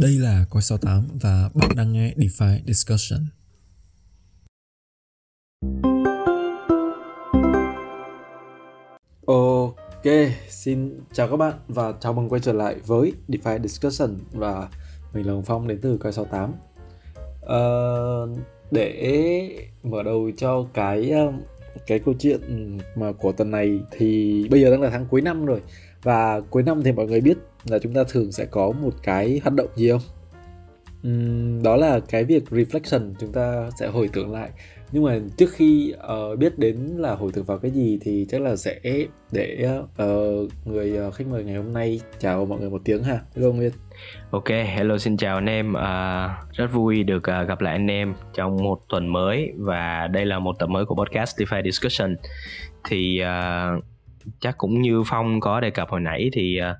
Đây là Coi 68 và bạn đang nghe DeFi Discussion. Ok, xin chào các bạn và chào mừng quay trở lại với DeFi Discussion và mình là Hồng Phong đến từ Coi 68. Uh, ờ, để mở đầu cho cái ờ, cái câu chuyện mà của tuần này thì bây giờ đang là tháng cuối năm rồi và cuối năm thì mọi người biết là chúng ta thường sẽ có một cái hoạt động gì không? Uhm, đó là cái việc reflection chúng ta sẽ hồi tưởng lại. Nhưng mà trước khi uh, biết đến là hồi tưởng vào cái gì thì chắc là sẽ để uh, người uh, khách mời ngày hôm nay chào mọi người một tiếng ha. Hello nguyên. Ok hello xin chào anh em. Uh, rất vui được uh, gặp lại anh em trong một tuần mới và đây là một tập mới của podcast DeFi Discussion. Thì uh, chắc cũng như phong có đề cập hồi nãy thì uh,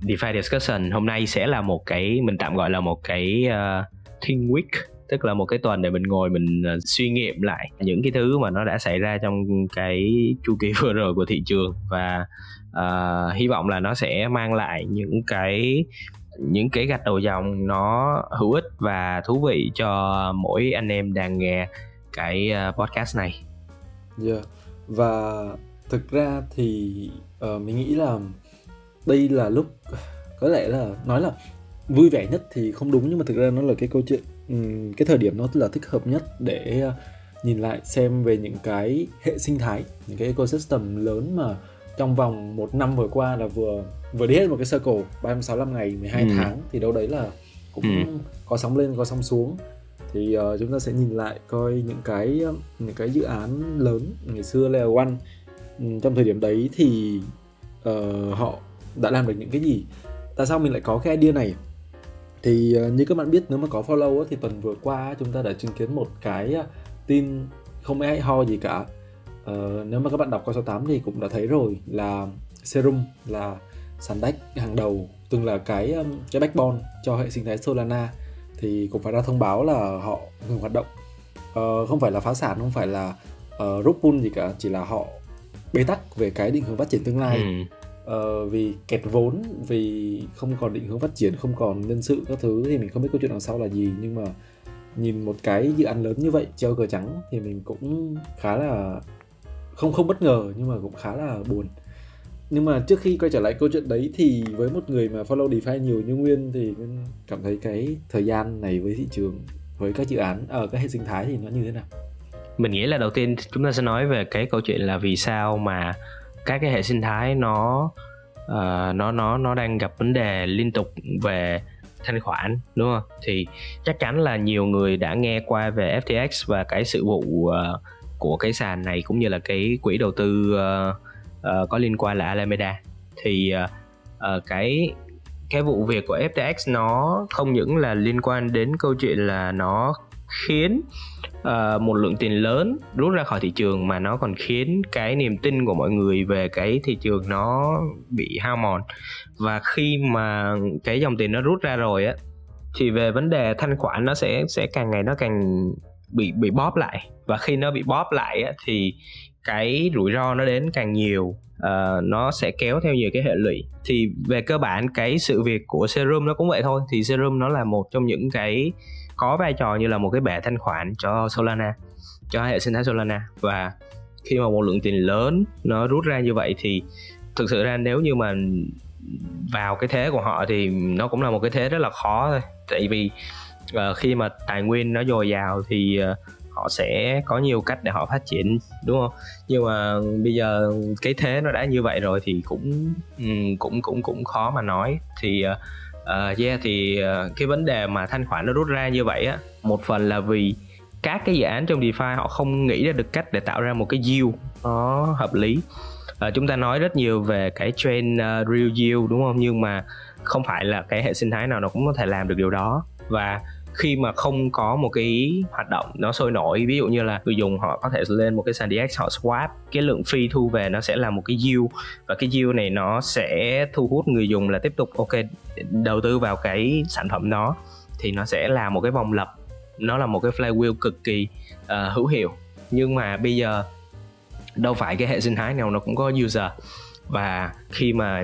DeFi Discussion hôm nay sẽ là một cái mình tạm gọi là một cái ờ, uh, think week tức là một cái tuần để mình ngồi mình ờ, suy nghiệm lại những cái thứ mà nó đã xảy ra trong cái chu kỳ vừa rồi của thị trường và uh, hy vọng là nó sẽ mang lại những cái những cái gạch đầu dòng nó hữu ích và thú vị cho mỗi anh em đang nghe cái podcast này. Yeah. Và thực ra thì uh, mình nghĩ là đây là lúc có lẽ là nói là vui vẻ nhất thì không đúng nhưng mà thực ra nó là cái câu chuyện um, cái thời điểm nó là thích hợp nhất để uh, nhìn lại xem về những cái hệ sinh thái những cái ecosystem lớn mà trong vòng một năm vừa qua là vừa vừa đi hết một cái circle 365 ngày 12 ừ. tháng thì đâu đấy là cũng ừ. có sóng lên có sóng xuống thì uh, chúng ta sẽ nhìn lại coi những cái những cái dự án lớn ngày xưa là One Ừ, trong thời điểm đấy thì uh, họ đã làm được những cái gì? Tại sao mình lại có cái idea này? Thì ờ, như các bạn biết nếu mà có follow thì tuần vừa qua chúng ta đã chứng kiến một cái ờ, tin không ai ho gì cả. Ờ, nếu mà các bạn đọc coi số 8 thì cũng đã thấy rồi là Serum là sàn đách hàng đầu từng là cái cái backbone cho hệ sinh thái Solana. Thì cũng phải ra thông báo là họ ngừng hoạt động. Uh, không phải là phá sản không phải là uh, rút pool gì cả chỉ là họ bế tắc về cái định hướng phát triển tương lai. Ừ uh, vì kẹt vốn vì không còn định hướng phát triển không còn nhân sự các thứ thì mình không biết câu chuyện đằng sau là gì nhưng mà nhìn một cái dự án lớn như vậy treo cờ trắng thì mình cũng khá là không không bất ngờ nhưng mà cũng khá là buồn nhưng mà trước khi quay trở lại câu chuyện đấy thì với một người mà follow DeFi nhiều như Nguyên thì cảm thấy cái thời gian này với thị trường với các dự án ở các hệ sinh thái thì nó như thế nào? mình nghĩ là đầu tiên chúng ta sẽ nói về cái câu chuyện là vì sao mà các cái hệ sinh thái nó uh, nó nó nó đang gặp vấn đề liên tục về thanh khoản đúng không? Thì chắc chắn là nhiều người đã nghe qua về FTX và cái sự vụ uh, của cái sàn này cũng như là cái quỹ đầu tư uh, uh, có liên quan là Alameda. Thì uh, uh, cái cái vụ việc của FTX nó không những là liên quan đến câu chuyện là nó khiến uh, một lượng tiền lớn rút ra khỏi thị trường mà nó còn khiến cái niềm tin của mọi người về cái thị trường nó bị hao mòn. Và khi mà cái dòng tiền nó rút ra rồi á thì về vấn đề thanh khoản nó sẽ sẽ càng ngày nó càng bị bị bóp lại. Và khi nó bị bóp lại á, thì cái rủi ro nó đến càng nhiều uh, nó sẽ kéo theo nhiều cái hệ lụy. Thì về cơ bản cái sự việc của serum nó cũng vậy thôi. Thì serum nó là một trong những cái có vai trò như là một cái bệ thanh khoản cho Solana cho hệ sinh thái Solana. Và khi mà một lượng tiền lớn nó rút ra như vậy thì thực sự ra nếu như mà vào cái thế của họ thì nó cũng là một cái thế rất là khó thôi. Tại vì uh, khi mà tài nguyên nó dồi dào thì uh, họ sẽ có nhiều cách để họ phát triển đúng không? Nhưng mà bây giờ cái thế nó đã như vậy rồi thì cũng um, cũng cũng cũng khó mà nói. Thì uh, uh, yeah thì uh, cái vấn đề mà thanh khoản nó rút ra như vậy á một phần là vì các cái dự án trong DeFi họ không nghĩ ra được cách để tạo ra một cái yield nó hợp lý. Uh, chúng ta nói rất nhiều về cái trend uh, real yield đúng không? Nhưng mà không phải là cái hệ sinh thái nào nó cũng có thể làm được điều đó. Và khi mà không có một cái hoạt động nó sôi nổi ví dụ như là người dùng họ có thể lên một cái sàn DX họ swap cái lượng phi thu về nó sẽ là một cái yield. Và cái yield này nó sẽ thu hút người dùng là tiếp tục ok đầu tư vào cái sản phẩm đó thì nó sẽ là một cái vòng lập nó là một cái flywheel cực kỳ uh, hữu hiệu. Nhưng mà bây giờ đâu phải cái hệ sinh thái nào nó cũng có user. Và khi mà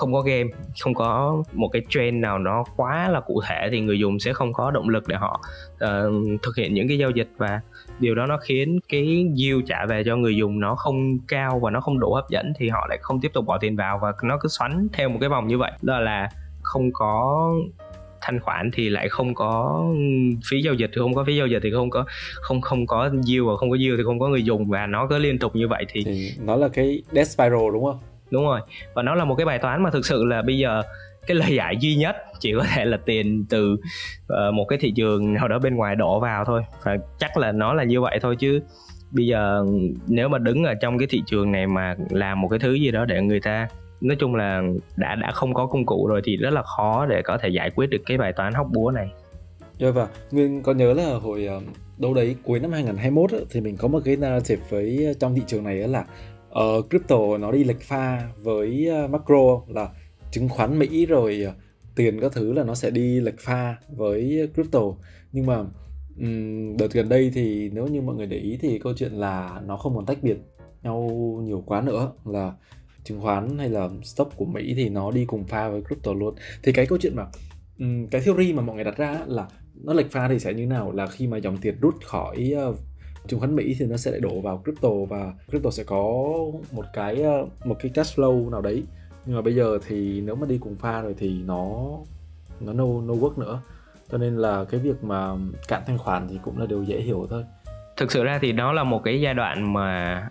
không có game không có một cái trend nào nó quá là cụ thể thì người dùng sẽ không có động lực để họ uh, thực hiện những cái giao dịch và điều đó nó khiến cái yield trả về cho người dùng nó không cao và nó không đủ hấp dẫn thì họ lại không tiếp tục bỏ tiền vào và nó cứ xoắn theo một cái vòng như vậy. Đó là không có thanh khoản thì lại không có phí giao dịch thì không có phí giao dịch thì không có không không có yield và không có yield thì không có người dùng và nó cứ liên tục như vậy thì, thì nó là cái death spiral đúng không? Đúng rồi. Và nó là một cái bài toán mà thực sự là bây giờ cái lời giải duy nhất chỉ có thể là tiền từ uh, một cái thị trường nào đó bên ngoài đổ vào thôi. Và chắc là nó là như vậy thôi chứ bây giờ nếu mà đứng ở trong cái thị trường này mà làm một cái thứ gì đó để người ta nói chung là đã đã không có công cụ rồi thì rất là khó để có thể giải quyết được cái bài toán hóc búa này. Yeah, và Nguyên có nhớ là hồi ờ, đâu đấy cuối năm 2021 ấy, thì mình có một cái narrative với ờ, trong thị trường này là uh, crypto nó đi lệch pha với uh, macro là chứng khoán Mỹ rồi uh, tiền các thứ là nó sẽ đi lệch pha với crypto. Nhưng mà um, đợt gần đây thì nếu như mọi người để ý thì câu chuyện là nó không còn tách biệt nhau nhiều quá nữa là chứng khoán hay là stock của Mỹ thì nó đi cùng pha với crypto luôn. Thì cái câu chuyện mà um, cái theory mà mọi người đặt ra là nó lệch pha thì sẽ như nào là khi mà dòng tiền rút khỏi uh, chứng khoán Mỹ thì nó sẽ lại đổ vào crypto và crypto sẽ có một cái ờ, một cái cash flow nào đấy. Nhưng mà bây giờ thì nếu mà đi cùng pha rồi thì nó nó no no work nữa. Cho nên là cái việc mà cạn thanh khoản thì cũng là điều dễ hiểu thôi. Thực sự ra thì đó là một cái giai đoạn mà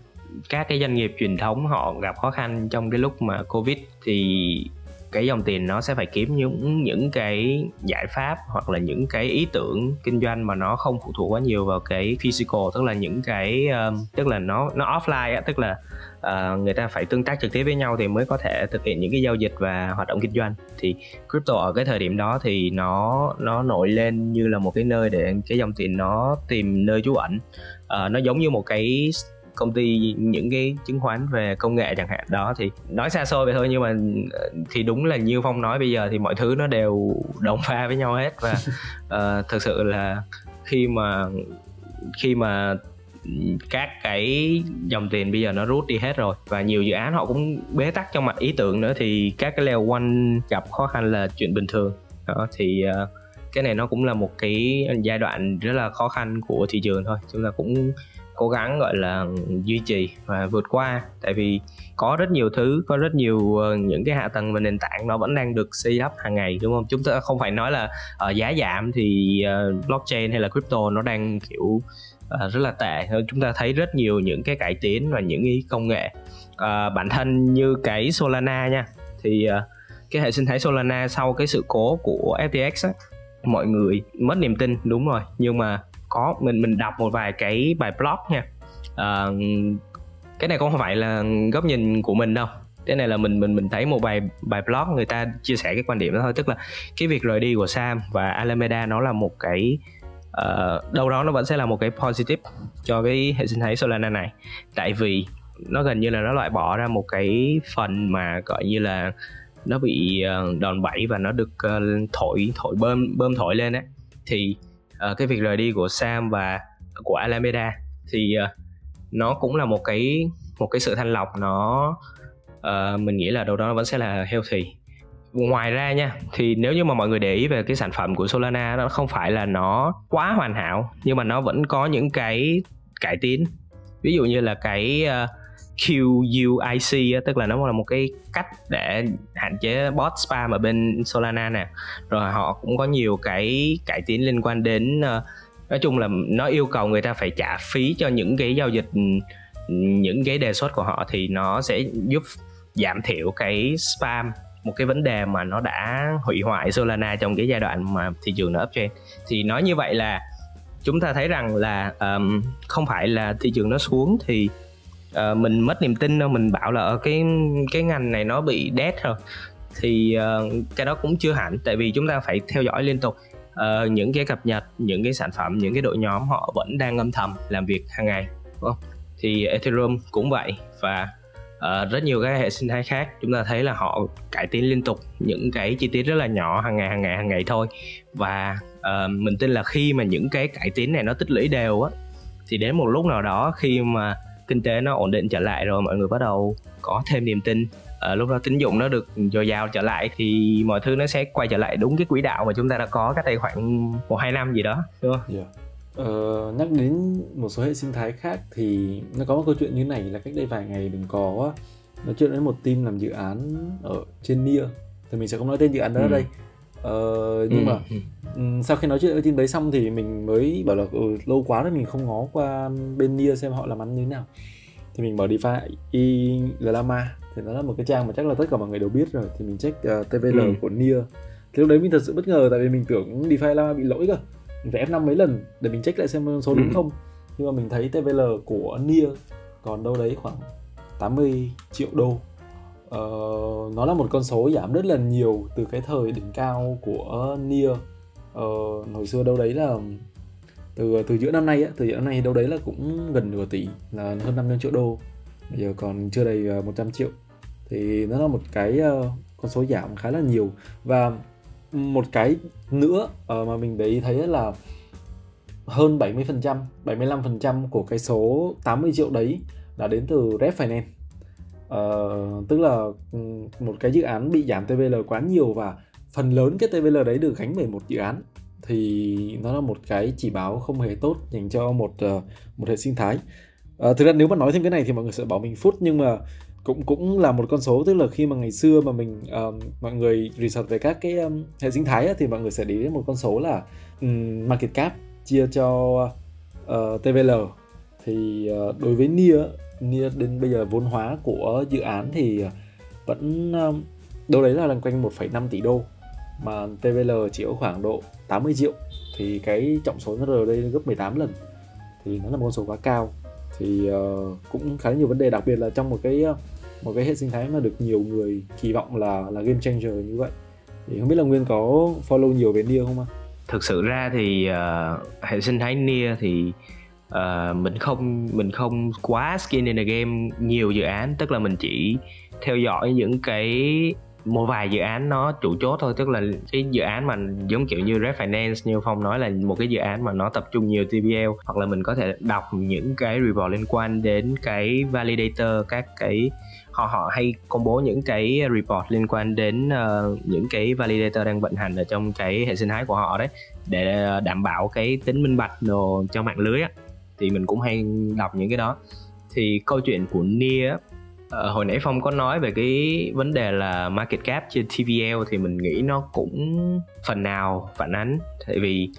các cái doanh nghiệp truyền thống họ gặp khó khăn trong cái lúc mà covid thì cái dòng tiền nó sẽ phải kiếm những những cái giải pháp hoặc là những cái ý tưởng kinh doanh mà nó không phụ thuộc quá nhiều vào cái physical tức là những cái um, tức là nó nó offline á tức là uh, người ta phải tương tác trực tiếp với nhau thì mới có thể thực hiện những cái giao dịch và hoạt động kinh doanh. Thì crypto ở cái thời điểm đó thì nó nó nổi lên như là một cái nơi để cái dòng tiền nó tìm nơi trú ẩn. Uh, nó giống như một cái công ty những cái chứng khoán về công nghệ chẳng hạn. Đó thì nói xa xôi vậy thôi nhưng mà ờ, thì đúng là như phong nói bây giờ thì mọi thứ nó đều đồng pha với nhau hết. Và uh, thực sự là khi mà khi mà các cái dòng tiền bây giờ nó rút đi hết rồi và nhiều dự án họ cũng bế tắc trong mặt ý tưởng nữa thì các cái leo quanh gặp khó khăn là chuyện bình thường. Đó thì uh, cái này nó cũng là một cái giai đoạn rất là khó khăn của thị trường thôi. Chúng ta cũng cố gắng gọi là duy trì và vượt qua. Tại vì có rất nhiều thứ có rất nhiều uh, những cái hạ tầng và nền tảng nó vẫn đang được xây lắp hàng ngày đúng không? Chúng ta không phải nói là uh, giá giảm thì uh, blockchain hay là crypto nó đang kiểu uh, rất là tệ. Chúng ta thấy rất nhiều những cái cải tiến và những cái công nghệ. Uh, bản thân như cái Solana nha thì uh, cái hệ sinh thái Solana sau cái sự cố của FTX á, mọi người mất niềm tin đúng rồi. Nhưng mà có mình mình đọc một vài cái bài blog nha. À, cái này không phải là góc nhìn của mình đâu. Cái này là mình mình mình thấy một bài bài blog người ta chia sẻ cái quan điểm đó thôi. Tức là cái việc rời đi của Sam và Alameda nó là một cái uh, đâu đó nó vẫn sẽ là một cái positive cho cái hệ sinh thái Solana này. Tại vì nó gần như là nó loại bỏ ra một cái phần mà gọi như là nó bị ờ, đòn bẩy và nó được thổi thổi bơm bơm thổi lên á thì uh, cái việc rời đi của Sam và của Alameda thì uh, nó cũng là một cái một cái sự thanh lọc nó uh, mình nghĩ là đâu đó nó vẫn sẽ là healthy. Ngoài ra nha thì nếu như mà mọi người để ý về cái sản phẩm của Solana nó không phải là nó quá hoàn hảo nhưng mà nó vẫn có những cái cải tiến. Ví dụ như là cái uh, QUIC tức là nó là một cái cách để hạn chế bot spam ở bên Solana nè. Rồi họ cũng có nhiều cái cải tiến liên quan đến ờ, nói chung là nó yêu cầu người ta phải trả phí cho những cái giao dịch những cái đề xuất của họ thì nó sẽ giúp giảm thiểu cái spam một cái vấn đề mà nó đã hủy hoại Solana trong cái giai đoạn mà thị trường nó uptrend. Thì nói như vậy là chúng ta thấy rằng là um, không phải là thị trường nó xuống thì uh, mình mất niềm tin đâu mình bảo là ở cái cái ngành này nó bị dead rồi. Thì uh, cái đó cũng chưa hẳn tại vì chúng ta phải theo dõi liên tục. Uh, những cái cập nhật những cái sản phẩm những cái đội nhóm họ vẫn đang âm thầm làm việc hàng ngày đúng không? Thì Ethereum cũng vậy và uh, rất nhiều các hệ sinh thái khác chúng ta thấy là họ cải tiến liên tục những cái chi tiết rất là nhỏ hàng ngày hàng ngày hàng ngày thôi. Và uh, mình tin là khi mà những cái cải tiến này nó tích lũy đều á thì đến một lúc nào đó khi mà kinh tế nó ổn định trở lại rồi mọi người bắt đầu có thêm niềm tin uh, lúc đó tín dụng nó được dồi dào trở lại thì mọi thứ nó sẽ quay trở lại đúng cái quỹ đạo mà chúng ta đã có cách đây khoảng một hai năm gì đó đúng không? Yeah. Ờ, nhắc đến một số hệ sinh thái khác thì nó có một câu chuyện như này là cách đây vài ngày mình có nói chuyện với một team làm dự án ở trên Nia thì mình sẽ không nói tên dự án đó ừ. ở đây ờ, nhưng ừ. mà um, sau khi nói chuyện với team đấy xong thì mình mới bảo là ừ, lâu quá rồi mình không ngó qua bên Nia xem họ làm ăn như thế nào thì mình mở DeFi i Lama thì nó là một cái trang mà chắc là tất cả mọi người đều biết rồi thì mình check uh, TVL ừ. của Nia thì lúc đấy mình thật sự bất ngờ tại vì mình tưởng DeFi Lama bị lỗi cơ mình phải F5 mấy lần để mình check lại xem số đúng ừ. không nhưng mà mình thấy TVL của Nia còn đâu đấy khoảng 80 triệu đô uh, nó là một con số giảm rất là nhiều từ cái thời đỉnh cao của Nia uh, ờ, hồi xưa đâu đấy là từ từ giữa năm nay á, từ giữa năm nay đâu đấy là cũng gần nửa tỷ là hơn 500 triệu đô. Bây giờ còn chưa đầy ờ, 100 triệu. Thì nó là một cái uh, con số giảm khá là nhiều. Và một cái nữa uh, mà mình đấy thấy là hơn 70%, 75% của cái số 80 triệu đấy là đến từ Red Finance. Uh, tức là ừ, một cái dự án bị giảm TVL quá nhiều và phần lớn cái TVL đấy được gánh bởi một dự án thì nó là một cái chỉ báo không hề tốt dành cho một uh, một hệ sinh thái. Uh, thực ra nếu mà nói thêm cái này thì mọi người sẽ bảo mình phút nhưng mà cũng cũng là một con số tức là khi mà ngày xưa mà mình um, mọi người research về các cái um, hệ sinh thái á, thì mọi người sẽ để đến một con số là um, market cap chia cho uh, TVL thì ờ, đối với NIA NIA đến bây giờ vốn hóa của dự án thì ờ, vẫn ờ, đâu đấy là lần quanh 1,5 tỷ đô mà TVL chỉ có khoảng độ 80 triệu. Thì cái trọng số nó ở đây gấp 18 lần thì nó là một con số quá cao. Thì uh, cũng khá nhiều vấn đề đặc biệt là trong một cái một cái hệ sinh thái mà được nhiều người kỳ vọng là là game changer như vậy. Thì không biết là nguyên có follow nhiều về Nia không ạ? Thực sự ra thì uh, hệ sinh thái Nia thì uh, mình không mình không quá skin in the game nhiều dự án tức là mình chỉ theo dõi những cái một vài dự án nó chủ chốt thôi. Tức là cái dự án mà giống kiểu như refinance như phong nói là một cái dự án mà nó tập trung nhiều tbl hoặc là mình có thể đọc những cái report liên quan đến cái validator các cái họ họ hay công bố những cái report liên quan đến uh, những cái validator đang vận hành ở trong cái hệ sinh thái của họ đấy để ờ, đảm bảo cái tính minh bạch đồ cho mạng lưới á thì mình cũng hay đọc những cái đó. Thì câu chuyện của Nia uh, hồi nãy phong có nói về cái vấn đề là market cap trên tvl thì mình nghĩ nó cũng phần nào phản ánh. Tại vì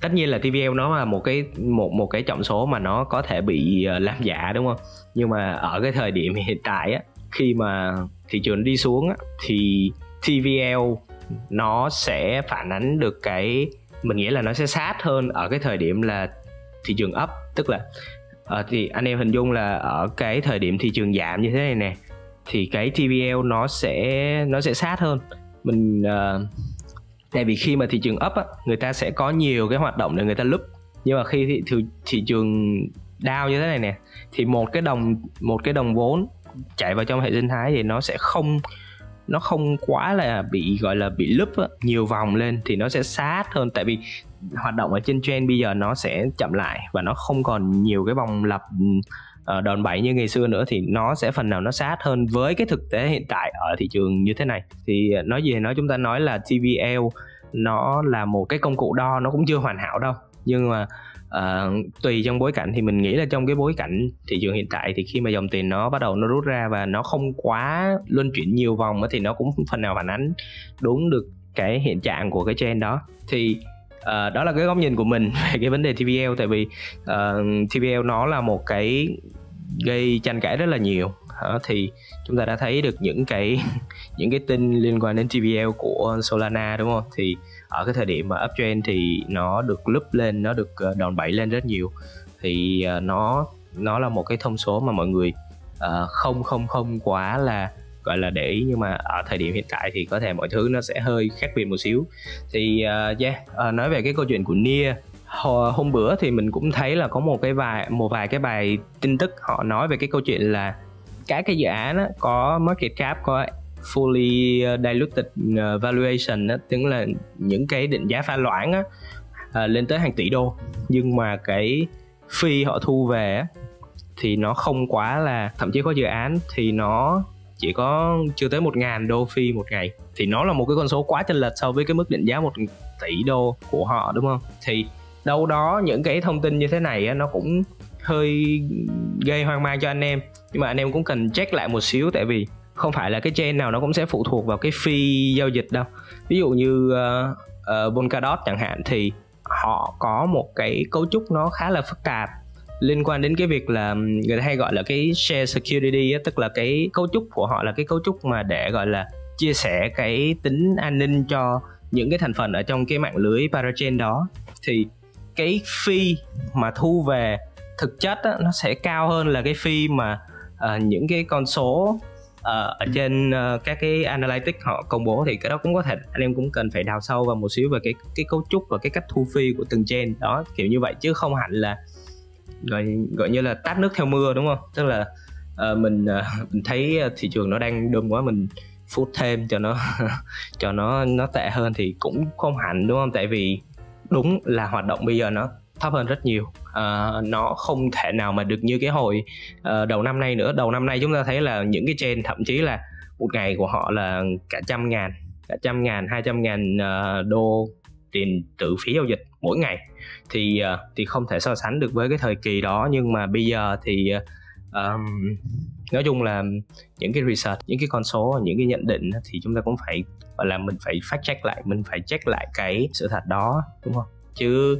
tất nhiên là tvl nó là một cái một một cái trọng số mà nó có thể bị ờ, làm giả đúng không? Nhưng mà ở cái thời điểm hiện tại á khi mà thị trường đi xuống á thì tvl nó sẽ phản ánh được cái mình nghĩ là nó sẽ sát hơn ở cái thời điểm là thị trường up. Tức là uh, thì anh em hình dung là ở cái thời điểm thị trường giảm như thế này nè thì cái TVL nó sẽ nó sẽ sát hơn. Mình uh, tại vì khi mà thị trường up á, người ta sẽ có nhiều cái hoạt động để người ta lúc nhưng mà khi thị, thị, thị trường down như thế này nè thì một cái đồng một cái đồng vốn chạy vào trong hệ sinh thái thì nó sẽ không nó không quá là bị gọi là bị lúp nhiều vòng lên thì nó sẽ sát hơn. Tại vì hoạt động ở trên trend bây giờ nó sẽ chậm lại và nó không còn nhiều cái vòng lập ờ, đòn bẩy như ngày xưa nữa thì nó sẽ phần nào nó sát hơn với cái thực tế hiện tại ở thị trường như thế này. Thì ờ, nói gì thì nói chúng ta nói là TVL nó là một cái công cụ đo nó cũng chưa hoàn hảo đâu. Nhưng mà uh, tùy trong bối cảnh thì mình nghĩ là trong cái bối cảnh thị trường hiện tại thì khi mà dòng tiền nó bắt đầu nó rút ra và nó không quá luân chuyển nhiều vòng thì nó cũng phần nào phản ánh đúng được cái hiện trạng của cái trend đó. Thì uh, đó là cái góc nhìn của mình về cái vấn đề TVL tại vì ờ, uh, TVL nó là một cái gây tranh cãi rất là nhiều. Uh, thì chúng ta đã thấy được những cái những cái tin liên quan đến TVL của Solana đúng không? Thì ở cái thời điểm mà uptrend thì nó được lúp lên nó được ờ, đòn bẩy lên rất nhiều. Thì uh, nó nó là một cái thông số mà mọi người uh, không không không quá là gọi là để ý nhưng mà ở thời điểm hiện tại thì có thể mọi thứ nó sẽ hơi khác biệt một xíu. Thì uh, yeah uh, nói về cái câu chuyện của Nia hôm bữa thì mình cũng thấy là có một cái vài một vài cái bài tin tức họ nói về cái câu chuyện là các cái dự án đó, có market cap có fully ờ, diluted ờ, valuation đó tức là những cái định giá pha loãng đó, à, lên tới hàng tỷ đô. Nhưng mà cái phi họ thu về thì nó không quá là thậm chí có dự án thì nó chỉ có chưa tới một ngàn đô phi một ngày. Thì nó là một cái con số quá chênh lệch so với cái mức định giá một tỷ đô của họ đúng không? Thì đâu đó những cái thông tin như thế này nó cũng hơi gây hoang mang cho anh em. Nhưng mà anh em cũng cần check lại một xíu tại vì không phải là cái chain nào nó cũng sẽ phụ thuộc vào cái phi giao dịch đâu. Ví dụ như uh, uh, Polkadot chẳng hạn thì họ có một cái cấu trúc nó khá là phức tạp liên quan đến cái việc là người ta hay gọi là cái share security á, tức là cái cấu trúc của họ là cái cấu trúc mà để gọi là chia sẻ cái tính an ninh cho những cái thành phần ở trong cái mạng lưới parachain đó. Thì cái fee mà thu về thực chất á, nó sẽ cao hơn là cái fee mà uh, những cái con số uh, ở trên uh, các cái analytics họ công bố thì cái đó cũng có thể anh em cũng cần phải đào sâu vào một xíu về cái cái cấu trúc và cái cách thu fee của từng chain. Đó kiểu như vậy chứ không hẳn là gọi gọi như là tát nước theo mưa đúng không? Tức là uh, mình uh, mình thấy ờ, thị trường nó đang đơm quá mình phút thêm cho nó cho nó nó tệ hơn thì cũng không hẳn đúng không? Tại vì đúng là hoạt động bây giờ nó thấp hơn rất nhiều. Uh, nó không thể nào mà được như cái hồi uh, đầu năm nay nữa. Đầu năm nay chúng ta thấy là những cái trên thậm chí là một ngày của họ là cả trăm ngàn cả trăm ngàn hai trăm ngàn uh, đô tiền tự phí giao dịch mỗi ngày. Thì ờ, thì không thể so sánh được với cái thời kỳ đó nhưng mà bây giờ thì um, nói chung là những cái research những cái con số những cái nhận định thì chúng ta cũng phải gọi là mình phải phát check lại mình phải check lại cái sự thật đó đúng không? Chứ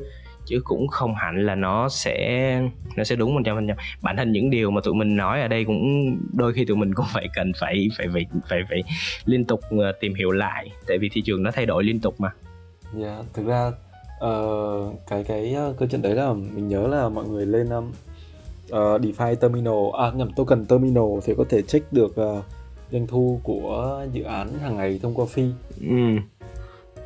chứ cũng không hẳn là nó sẽ nó sẽ đúng một trăm phần trăm. Bản thân những điều mà tụi mình nói ở đây cũng đôi khi tụi mình cũng phải cần phải phải phải phải phải liên tục ờ, tìm hiểu lại. Tại vì thị trường nó thay đổi liên tục mà dạ yeah, thực ra uh, cái cái uh, câu chuyện đấy là mình nhớ là mọi người lên um, uh, DeFi terminal à nhầm token terminal thì có thể check được uh, doanh thu của dự án hàng ngày thông qua phi. Ừ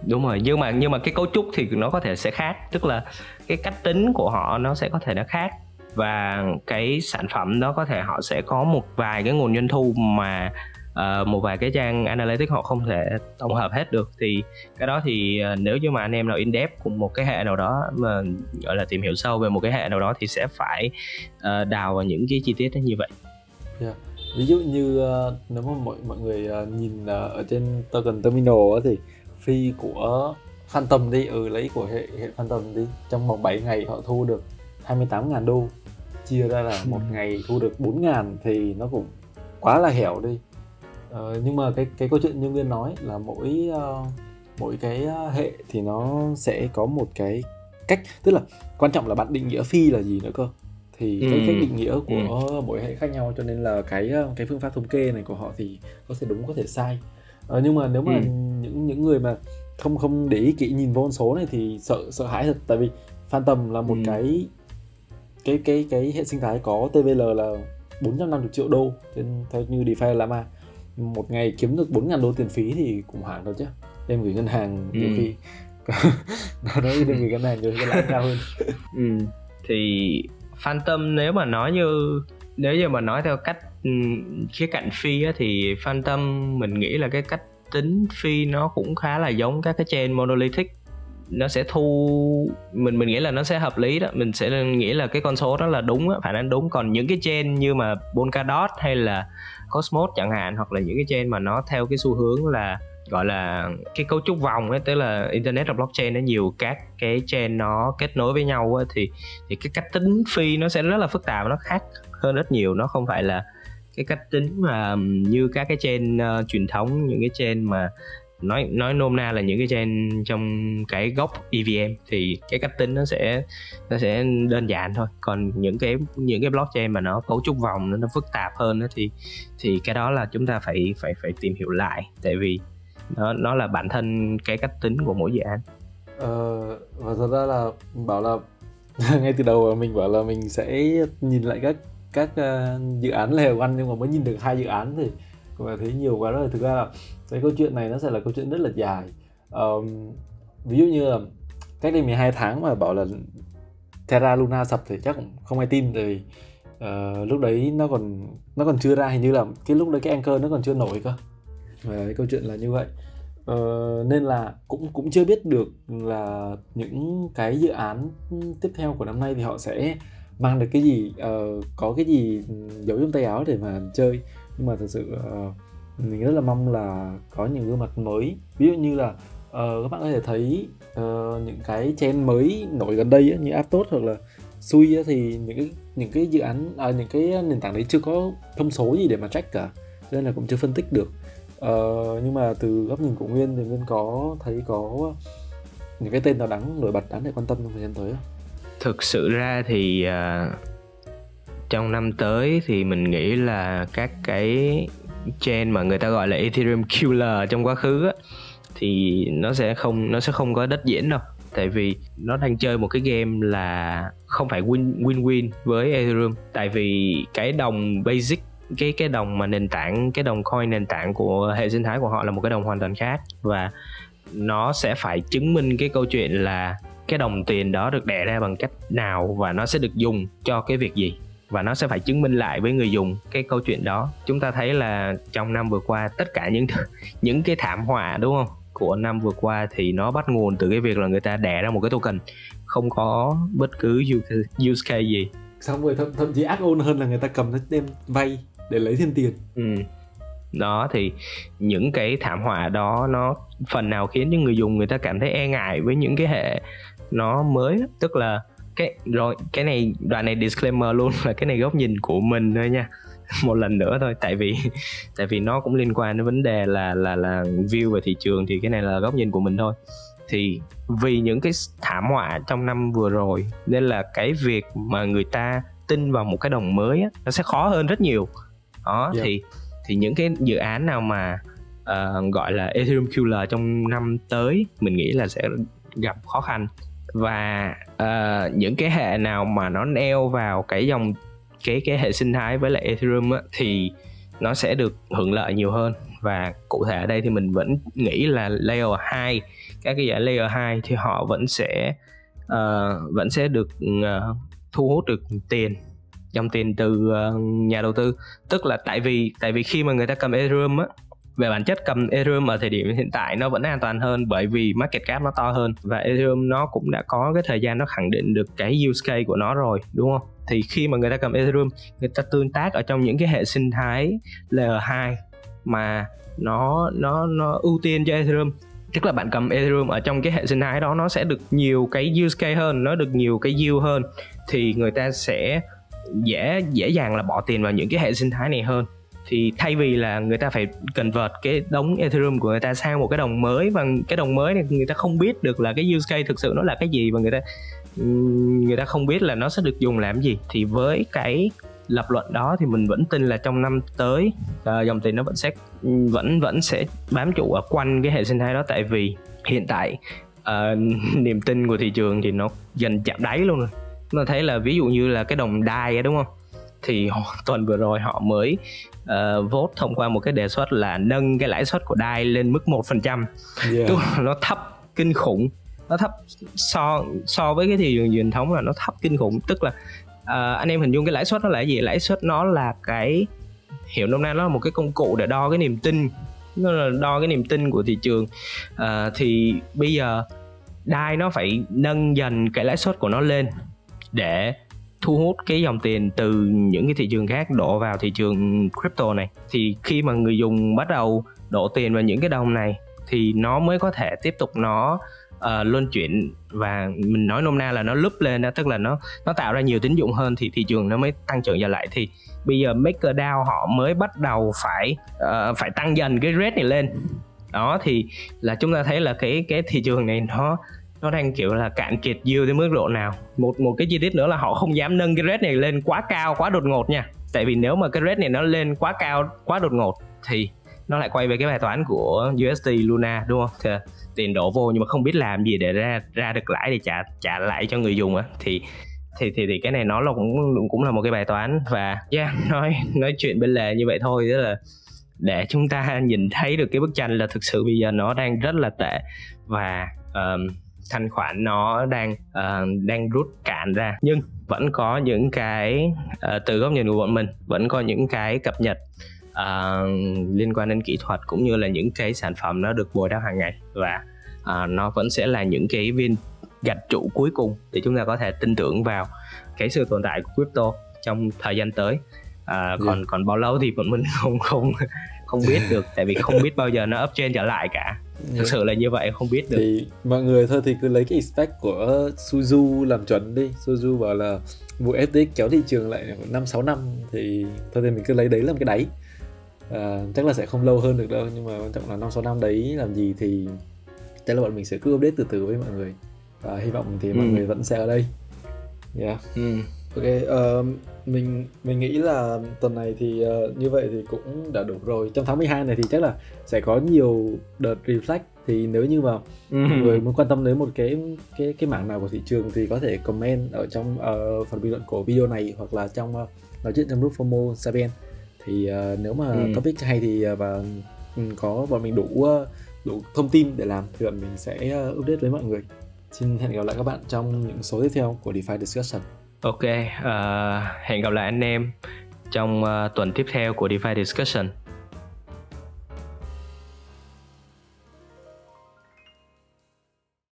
đúng rồi nhưng mà nhưng mà cái cấu trúc thì nó có thể sẽ khác tức là cái cách tính của họ nó sẽ có thể nó khác và cái sản phẩm đó có thể họ sẽ có một vài cái nguồn doanh thu mà uh, một vài cái trang analytics họ không thể tổng hợp hết được. Thì cái đó thì uh, nếu như mà anh em nào in depth cùng một cái hệ nào đó mà gọi là tìm hiểu sâu về một cái hệ nào đó thì sẽ phải uh, đào vào những cái chi tiết như vậy. Yeah. ví dụ như uh, nếu mà mọi mọi người uh, nhìn uh, ở trên token terminal thì phi của Phantom đi ừ lấy của hệ hệ Phantom đi trong vòng 7 ngày họ thu được 28.000 đô. Chia ra là một ngày thu được 4.000 thì nó cũng quá là hẻo đi ờ, nhưng mà cái cái câu chuyện như nguyên nói là mỗi uh, mỗi cái hệ thì nó sẽ có một cái cách tức là quan trọng là bạn định nghĩa phi là gì nữa cơ thì ừ. cái cách định nghĩa của ừ. mỗi hệ khác nhau cho nên là cái cái phương pháp thống kê này của họ thì có thể đúng có thể sai ờ, nhưng mà nếu mà ừ. những những người mà không không để ý kỹ nhìn vô con số này thì sợ sợ hãi thật tại vì Phantom là một ừ. cái cái cái cái hệ sinh thái có TVL là 450 triệu đô trên theo như DeFi Lama một ngày kiếm được 4.000 đô tiền phí thì cũng hoảng rồi chứ đem gửi ngân hàng nhiều ừ. khi nó nói đem gửi ngân hàng nhiều khi lãi cao hơn ừ. thì Phantom nếu mà nói như nếu như mà nói theo cách khía cạnh phi á, thì Phantom mình nghĩ là cái cách tính phi nó cũng khá là giống các cái chain monolithic nó sẽ thu mình mình nghĩ là nó sẽ hợp lý đó mình sẽ nghĩ là cái con số đó là đúng á phản ánh đúng còn những cái chain như mà Polkadot hay là Cosmos chẳng hạn hoặc là những cái chain mà nó theo cái xu hướng là gọi là cái cấu trúc vòng ấy tức là internet và blockchain nó nhiều các cái chain nó kết nối với nhau ấy, thì thì cái cách tính phi nó sẽ rất là phức tạp nó khác hơn rất nhiều. Nó không phải là cái cách tính mà như các cái chain uh, truyền thống những cái chain mà nói nói nôm na là những cái chain trong cái gốc EVM thì cái cách tính nó sẽ nó sẽ đơn giản thôi. Còn những cái những cái blockchain mà nó cấu trúc vòng nó, nó phức tạp hơn đó thì thì cái đó là chúng ta phải phải phải tìm hiểu lại. Tại vì nó nó là bản thân cái cách tính của mỗi dự án. Ờ, và thật ra là bảo là ngay từ đầu mình bảo là mình sẽ nhìn lại các các uh, dự án lèo ăn nhưng mà mới nhìn được hai dự án thì và thấy nhiều quá rồi thực ra là cái câu chuyện này nó sẽ là câu chuyện rất là dài. Um, ví dụ như là cách đây 12 tháng mà bảo là Terra Luna sập thì chắc cũng không ai tin rồi uh, ờ, lúc đấy nó còn nó còn chưa ra hình như là cái lúc đấy cái anchor nó còn chưa nổi cơ. Và cái câu chuyện là như vậy. Uh, nên là cũng cũng chưa biết được là những cái dự án tiếp theo của năm nay thì họ sẽ mang được cái gì uh, có cái gì giấu trong tay áo để mà chơi nhưng mà thật sự uh, mình rất là mong là có những gương mặt mới ví dụ như là uh, các bạn có thể thấy uh, những cái trend mới nổi gần đây ấy, như Aptos hoặc là Sui ấy, thì những cái những cái dự án à, những cái nền tảng đấy chưa có thông số gì để mà check cả cho nên là cũng chưa phân tích được uh, nhưng mà từ góc nhìn của Nguyên thì Nguyên có thấy có những cái tên nào đáng nổi bật đáng để quan tâm trong thời gian tới không? thực sự ra thì uh, trong năm tới thì mình nghĩ là các cái chain mà người ta gọi là Ethereum killer trong quá khứ á, thì nó sẽ không nó sẽ không có đất diễn đâu. Tại vì nó đang chơi một cái game là không phải win win win với Ethereum. Tại vì cái đồng basic cái cái đồng mà nền tảng cái đồng coin nền tảng của hệ sinh thái của họ là một cái đồng hoàn toàn khác. Và nó sẽ phải chứng minh cái câu chuyện là cái đồng tiền đó được đẻ ra bằng cách nào và nó sẽ được dùng cho cái việc gì và nó sẽ phải chứng minh lại với người dùng cái câu chuyện đó. Chúng ta thấy là trong năm vừa qua tất cả những những cái thảm họa đúng không? Của năm vừa qua thì nó bắt nguồn từ cái việc là người ta đẻ ra một cái token. Không có bất cứ use case gì. Xong rồi thậm, thậm chí ác ôn hơn là người ta cầm nó đem vay để lấy thêm tiền. Ừ. Đó thì những cái thảm họa đó nó phần nào khiến những người dùng người ta cảm thấy e ngại với những cái hệ nó mới. Tức là cái rồi cái này đoạn này disclaimer luôn là cái này góc nhìn của mình thôi nha. Một lần nữa thôi tại vì tại vì nó cũng liên quan đến vấn đề là là là view về thị trường thì cái này là góc nhìn của mình thôi. Thì vì những cái thảm họa trong năm vừa rồi nên là cái việc mà người ta tin vào một cái đồng mới á, nó sẽ khó hơn rất nhiều. Đó yeah. thì thì những cái dự án nào mà uh, gọi là Ethereum killer trong năm tới mình nghĩ là sẽ gặp khó khăn và uh, những cái hệ nào mà nó neo vào cái dòng cái cái hệ sinh thái với lại Ethereum á, thì nó sẽ được hưởng lợi nhiều hơn. Và cụ thể ở đây thì mình vẫn nghĩ là layer 2 các cái giải layer 2 thì họ vẫn sẽ uh, vẫn sẽ được uh, thu hút được tiền dòng tiền từ uh, nhà đầu tư. Tức là tại vì tại vì khi mà người ta cầm Ethereum á về bản chất cầm Ethereum ở thời điểm hiện tại nó vẫn an toàn hơn bởi vì market cap nó to hơn và Ethereum nó cũng đã có cái thời gian nó khẳng định được cái use case của nó rồi, đúng không? Thì khi mà người ta cầm Ethereum, người ta tương tác ở trong những cái hệ sinh thái layer 2 mà nó nó nó ưu tiên cho Ethereum, tức là bạn cầm Ethereum ở trong cái hệ sinh thái đó, nó sẽ được nhiều cái use case hơn, nó được nhiều cái yield hơn, thì người ta sẽ dễ dễ dàng là bỏ tiền vào những cái hệ sinh thái này hơn thì thay vì là người ta phải convert cái đống Ethereum của người ta sang một cái đồng mới và cái đồng mới này người ta không biết được là cái use case thực sự nó là cái gì và người ta người ta không biết là nó sẽ được dùng làm gì. Thì với cái lập luận đó thì mình vẫn tin là trong năm tới uh, dòng tiền nó vẫn sẽ vẫn vẫn sẽ bám trụ ở quanh cái hệ sinh thái đó. Tại vì hiện tại uh, niềm tin của thị trường thì nó dần chạm đáy luôn rồi. Chúng ta thấy là ví dụ như là cái đồng đai đúng không? Thì tuần vừa rồi họ mới uh, vote thông qua một cái đề xuất là nâng cái lãi suất của đai lên mức một phần trăm. Tức là nó thấp kinh khủng. Nó thấp so so với cái thị trường truyền thống là nó thấp kinh khủng. Tức là uh, anh em hình dung cái lãi suất nó là gì? Lãi suất nó là cái hiểu nôm na nó là một cái công cụ để đo cái niềm tin. Nó là đo cái niềm tin của thị trường. Uh, thì bây giờ đai nó phải nâng dần cái lãi suất của nó lên để thu hút cái dòng tiền từ những cái thị trường khác đổ vào thị trường crypto này. Thì khi mà người dùng bắt đầu đổ tiền vào những cái đồng này thì nó mới có thể tiếp tục nó uh, luân chuyển và mình nói nôm na là nó lúp lên đó tức là nó nó tạo ra nhiều tín dụng hơn thì thị trường nó mới tăng trưởng trở lại. Thì bây giờ MakerDAO họ mới bắt đầu phải uh, phải tăng dần cái rate này lên. Đó thì là chúng ta thấy là cái cái thị trường này nó nó đang kiểu là cạn kiệt yield đến mức độ nào? Một một cái chi tiết nữa là họ không dám nâng cái rate này lên quá cao quá đột ngột nha. Tại vì nếu mà cái rate này nó lên quá cao quá đột ngột thì nó lại quay về cái bài toán của USD Luna đúng không? Thì tiền đổ vô nhưng mà không biết làm gì để ra ra được lãi để trả trả lại cho người dùng á. Thì thì thì thì cái này nó là cũng cũng là một cái bài toán và yeah nói nói chuyện bên lề như vậy thôi. Tức là để chúng ta nhìn thấy được cái bức tranh là thực sự bây giờ nó đang rất là tệ. Và um, thanh khoản nó đang uh, đang rút cạn ra nhưng vẫn có những cái uh, từ góc nhìn của bọn mình vẫn có những cái cập nhật uh, liên quan đến kỹ thuật cũng như là những cái sản phẩm nó được bồi đắp hàng ngày và uh, nó vẫn sẽ là những cái viên gạch trụ cuối cùng để chúng ta có thể tin tưởng vào cái sự tồn tại của crypto trong thời gian tới à, còn yeah. còn bao lâu thì bọn mình không không không biết được tại vì không biết bao giờ nó uptrend trở lại cả. Thực sự là như vậy không biết được. Thì mọi người thôi thì cứ lấy cái spec của Suzu làm chuẩn đi. Suzu bảo là vụ FTX kéo thị trường lại năm sáu năm thì thôi thì mình cứ lấy đấy làm cái đáy. À, chắc là sẽ không lâu hơn được đâu nhưng mà quan trọng là năm sáu năm đấy làm gì thì chắc là bọn mình sẽ cứ update từ từ với mọi người. Và hy vọng thì mọi ừ. người vẫn sẽ ở đây. Yeah ừ. Ok uh, mình mình nghĩ là tuần này thì uh, như vậy thì cũng đã đủ rồi. Trong tháng 12 này thì chắc là sẽ có nhiều đợt reflect. Thì nếu như mà ừ. mọi người muốn quan tâm đến một cái cái cái mảng nào của thị trường thì có thể comment ở trong uh, phần bình luận của video này hoặc là trong uh, nói chuyện trong group FOMO Sabian. Thì uh, nếu mà ừ. topic hay thì uh, và um, có bọn mình đủ uh, đủ thông tin để làm thì bọn mình sẽ uh, update với mọi người. Xin hẹn gặp lại các bạn trong những số tiếp theo của DeFi Discussion ok uh, hẹn gặp lại anh em trong uh, tuần tiếp theo của DeFi Discussion.